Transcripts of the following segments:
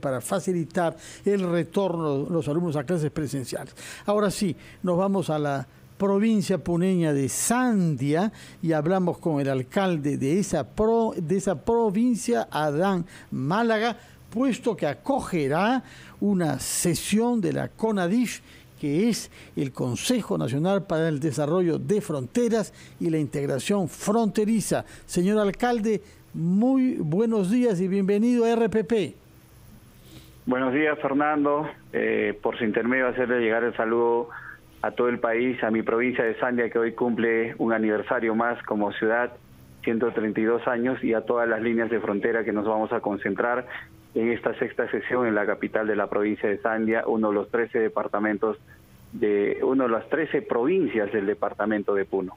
para facilitar el retorno de los alumnos a clases presenciales. Ahora sí, nos vamos a la provincia puneña de Sandia y hablamos con el alcalde de esa, de esa provincia, Adán Málaga, puesto que acogerá una sesión de la CONADIF que es el Consejo Nacional para el Desarrollo de Fronteras y la Integración Fronteriza. Señor alcalde, muy buenos días y bienvenido a RPP. Buenos días, Fernando. Eh, por su intermedio, hacerle llegar el saludo a todo el país, a mi provincia de Sandia, que hoy cumple un aniversario más como ciudad, 132 años, y a todas las líneas de frontera que nos vamos a concentrar en esta sexta sesión en la capital de la provincia de Sandia, uno de los 13 departamentos de uno de las 13 provincias del departamento de Puno.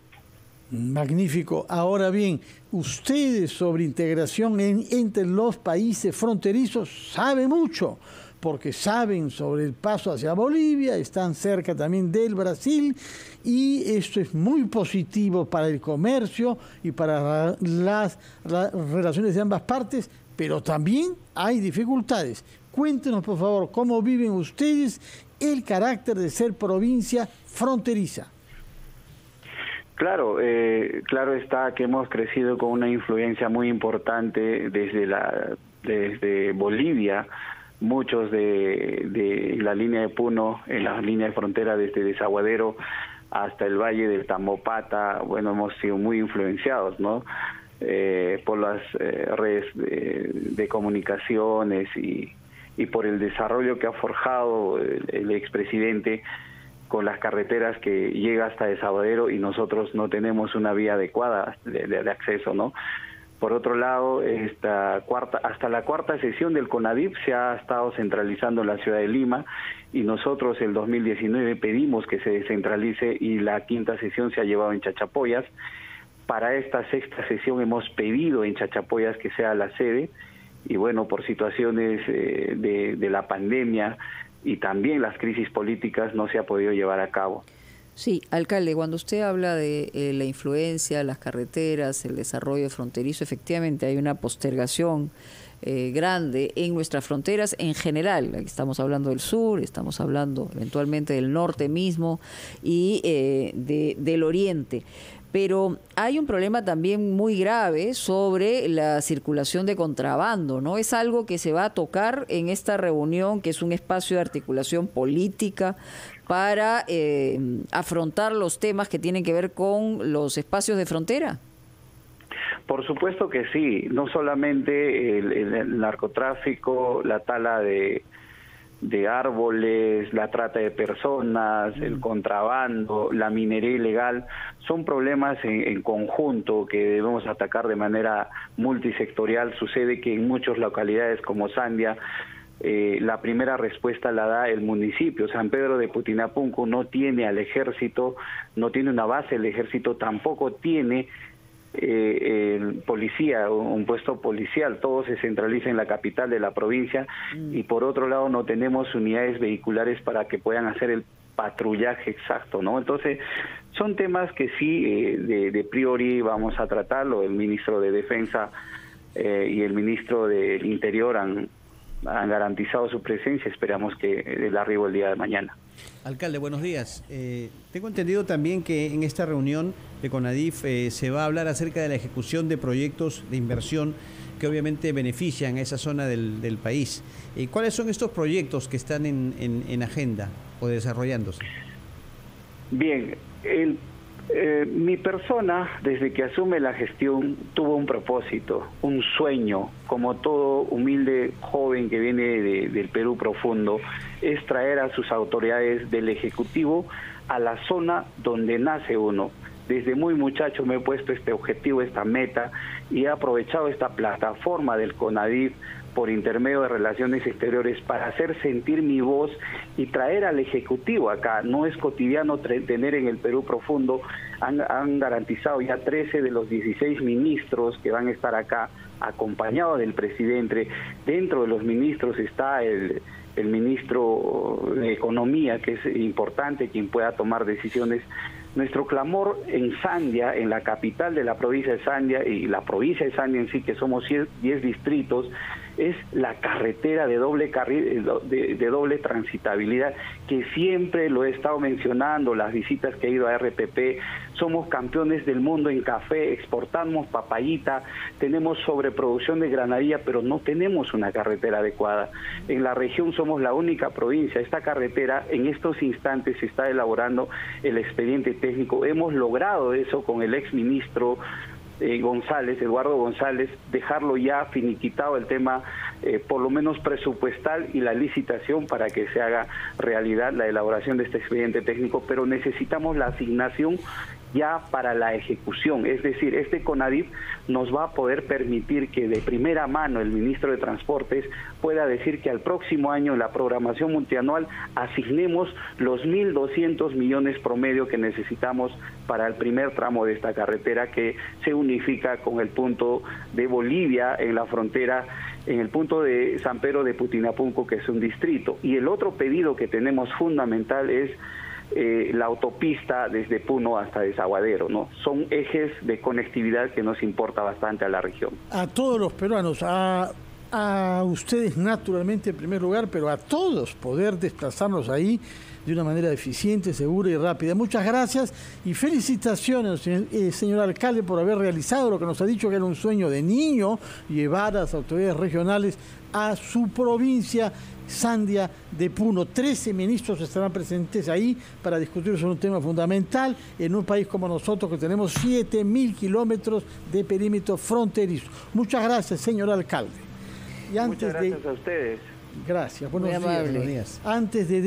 Magnífico. Ahora bien, ustedes sobre integración entre los países fronterizos saben mucho, porque saben sobre el paso hacia Bolivia, están cerca también del Brasil y esto es muy positivo para el comercio y para las, relaciones de ambas partes, pero también hay dificultades. Cuéntenos, por favor, cómo viven ustedes el carácter de ser provincia fronteriza. Claro, eh, claro está que hemos crecido con una influencia muy importante desde la desde Bolivia, muchos de, de la línea de Puno, en la línea de frontera desde Desaguadero hasta el valle del Tamopata, bueno, hemos sido muy influenciados, ¿no? Eh, por las eh, redes de, comunicaciones y, y por el desarrollo que ha forjado el, el expresidente con las carreteras que llega hasta Desaguadero y nosotros no tenemos una vía adecuada de, acceso, ¿no? Por otro lado, esta cuarta, hasta la cuarta sesión del CONADIP se ha estado centralizando en la ciudad de Lima y nosotros el 2019 pedimos que se descentralice y la quinta sesión se ha llevado en Chachapoyas. Para esta sexta sesión hemos pedido en Chachapoyas que sea la sede y bueno, por situaciones eh, de, de la pandemia y también las crisis políticas no se ha podido llevar a cabo. Sí, alcalde, cuando usted habla de eh, la influencia, las carreteras, el desarrollo fronterizo, efectivamente hay una postergación eh, grande en nuestras fronteras en general. Estamos hablando del sur, estamos hablando eventualmente del norte mismo y eh, de, del oriente pero hay un problema también muy grave sobre la circulación de contrabando, ¿no? Es algo que se va a tocar en esta reunión, que es un espacio de articulación política para eh, afrontar los temas que tienen que ver con los espacios de frontera. Por supuesto que sí, no solamente el narcotráfico, la tala de, de árboles, la trata de personas, el mm. contrabando, la minería ilegal, son problemas en, conjunto que debemos atacar de manera multisectorial. Sucede que en muchas localidades como Sandia, eh, la primera respuesta la da el municipio. San Pedro de Putinapunco no tiene al ejército, no tiene una base, el ejército tampoco tiene eh, policía, un puesto policial, todo se centraliza en la capital de la provincia mm. y por otro lado no tenemos unidades vehiculares para que puedan hacer el patrullaje exacto, ¿no? Entonces, son temas que sí, eh, de, de, priori vamos a tratarlo, el ministro de Defensa eh, y el ministro del Interior han, han garantizado su presencia, esperamos que el arribo el día de mañana. Alcalde, buenos días. Eh, tengo entendido también que en esta reunión de CONADIF eh, se va a hablar acerca de la ejecución de proyectos de inversión que obviamente benefician a esa zona del, país. Eh, ¿Cuáles son estos proyectos que están en, en agenda o desarrollándose? Bien, el eh, mi persona, desde que asume la gestión, tuvo un propósito, un sueño, como todo humilde joven que viene de, del Perú profundo, es traer a sus autoridades del Ejecutivo a la zona donde nace uno. Desde muy muchacho me he puesto este objetivo, esta meta, y he aprovechado esta plataforma del CONADIF por intermedio de relaciones exteriores para hacer sentir mi voz y traer al Ejecutivo acá. No es cotidiano tener en el Perú profundo, han, garantizado ya 13 de los 16 ministros que van a estar acá acompañados del presidente. Dentro de los ministros está el ministro de Economía, que es importante quien pueda tomar decisiones nuestro clamor en Sandia, en la capital de la provincia de Sandia y la provincia de Sandia en sí, que somos 10 distritos, es la carretera de doble carril, de, de, doble transitabilidad, que siempre lo he estado mencionando, las visitas que he ido a RPP, somos campeones del mundo en café, exportamos papayita, tenemos sobreproducción de granadilla, pero no tenemos una carretera adecuada. En la región somos la única provincia. Esta carretera en estos instantes se está elaborando el expediente técnico. Hemos logrado eso con el ex ministro eh, González, Eduardo González, dejarlo ya finiquitado el tema, eh, por lo menos presupuestal y la licitación para que se haga realidad la elaboración de este expediente técnico, pero necesitamos la asignación ya para la ejecución. Es decir, este CONADIP nos va a poder permitir que de primera mano el ministro de Transportes pueda decir que al próximo año en la programación multianual asignemos los 1.200 millones promedio que necesitamos para el primer tramo de esta carretera que se unifica con el punto de Bolivia en la frontera en el punto de San Pedro de Putinapunco, que es un distrito. Y el otro pedido que tenemos fundamental es eh, la autopista desde Puno hasta Desaguadero, ¿no? Son ejes de conectividad que nos importa bastante a la región. A todos los peruanos, a, a ustedes naturalmente en primer lugar, pero a todos poder desplazarnos ahí de una manera eficiente, segura y rápida. Muchas gracias y felicitaciones, eh, señor alcalde, por haber realizado lo que nos ha dicho que era un sueño de niño, llevar a las autoridades regionales a su provincia Sandia de Puno. Trece ministros estarán presentes ahí para discutir sobre un tema fundamental en un país como nosotros que tenemos 7 mil kilómetros de perímetro fronterizo. Muchas gracias, señor alcalde. Y antes Muchas gracias a ustedes. Gracias, buenos días. Antes de